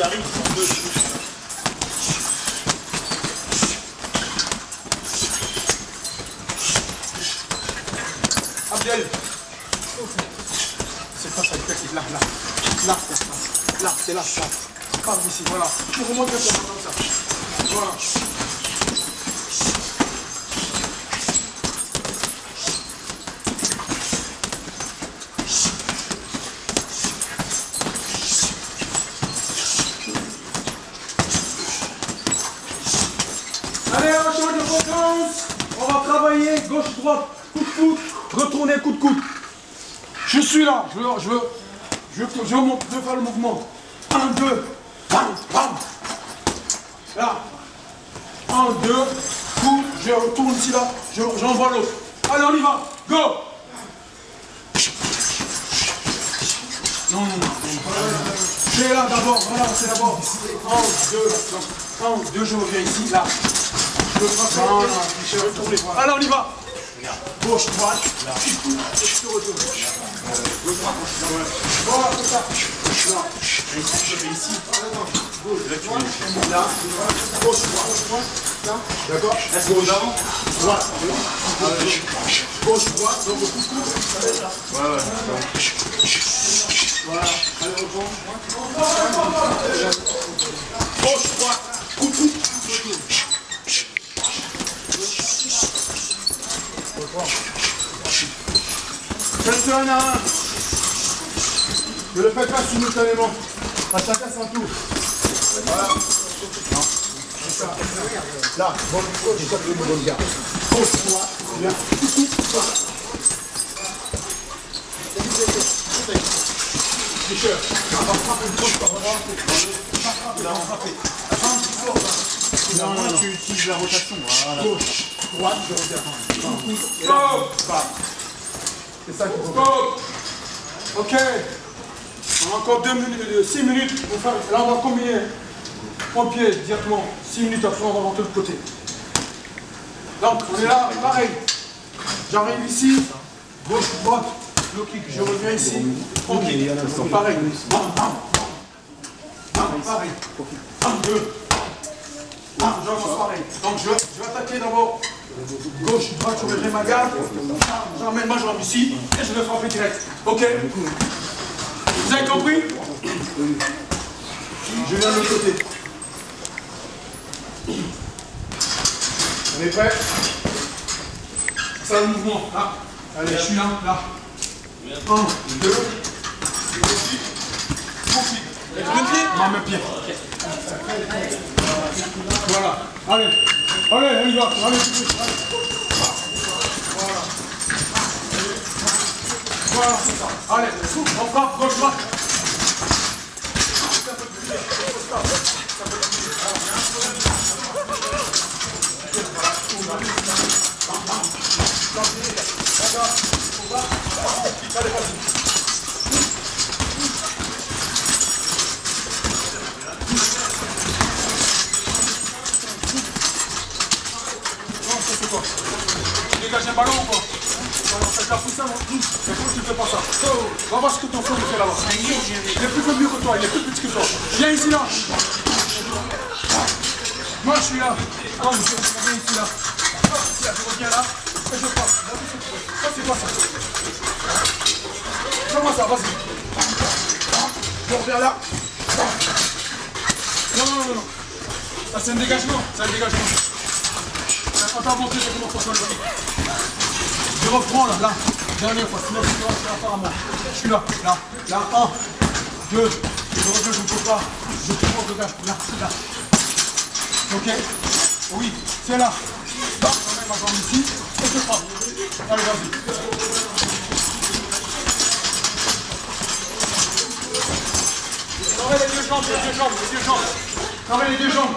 qui arrive, en deux. Abdel C'est pas ça, il là, là. Là, là, là, c'est là, ça. Parle d'ici, voilà. Tu remontes comme ça. Voilà. Allez, on change de fréquence. On va travailler gauche-droite, coup de coude, retourner coup de coude. Je suis là, je veux, je veux, je veux, je veux, je veux faire le mouvement. Un, deux, bam, bam. Là. Un, deux, coup, je retourne ici là, je- j'envoie l'autre. Allez, on y va, go Non, non, non. C'est là d'abord, voilà, c'est d'abord. Un, deux, donc, un, deux, je reviens ici, là. Je frappe, non, non, je vais. Allez, on y va. Gauche, droite, et je te retourne. Voilà, c'est ça. Là. ici. Là, gauche, droite, là. D'accord Gauche, droite. Gauche, droite, donc le coup de coude. Voilà, allez, reprends. Gauche, droite, coup de coude. Faites un à un. Ne le faites pas simultanément. À chacun son tour. Voilà. Non. Ça. Là, bon, je bon gars. Gauche, droite, bien. Michel, on va frapper une gauche, on va frapper. Là, on va frapper. Attends, tu sors, tu utilises la rotation. Voilà. Gauche, droite, je reviens. Go Bam. C'est ça qu'il faut faire. Ok. On a encore 2 minutes, 6 minutes pour faire. Là, on va combiner pied directement. 6 minutes après, on va rentrer de côté. Donc, on est là, pareil. J'arrive ici, gauche, droite, low kick. Je reviens ici, tranquille. Pareil. Bam, bam, bam. Pareil. Un, deux. Ah, j'avance pareil. Donc je, je vais attaquer d'abord gauche, droite, je mettrai ma garde. J'emmène ma jambe ici et je vais frapper direct. Ok Vous avez compris? Je viens de l'autre côté. On est prêt? C'est le mouvement. Là. Allez, je suis là, là. Un, deux, tranquille. Même pied Non, même pied. Voilà. Allez. Allez, on y va. Allez, allez. Voilà. Voilà, c'est ça. Allez, on frappe gauche droite. Allez, vas-y. Non, ça c'est quoi Tu dégages un ballon ou quoi poussé, non Mais comment tu fais pas ça Va voir ce que ton frère fait là-bas. Il est plus vieux que toi, il est plus petit que toi. Viens ici là. Moi je suis là. Non, monsieur, viens ici là. Hop, ici là, je reviens là. Et je passe. Ça c'est quoi ça Comment ça, vas-y. Je reviens là. Non, non, non, non. Ça c'est un dégagement, c'est un dégagement. On Je reprends là, là. Dernière fois, sinon tu vas faire moi. Je suis là, là, là. Un, deux. Je reviens, je ne peux pas. Je prends le gage. Là, là. Ok Oui, c'est là. Là, je ici. Et je. Allez, vas-y. Les deux jambes, les deux jambes, les deux jambes. Les deux jambes.